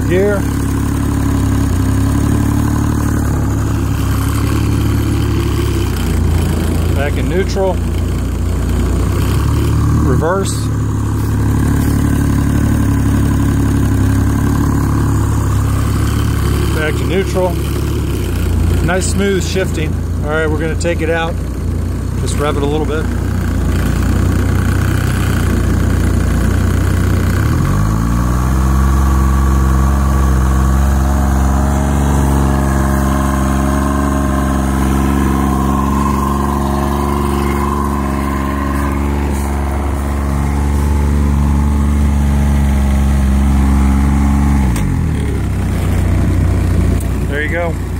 gear. Back in neutral. Reverse. Back to neutral. Nice smooth shifting. All right, we're gonna take it out. Just rev it a little bit. There you go.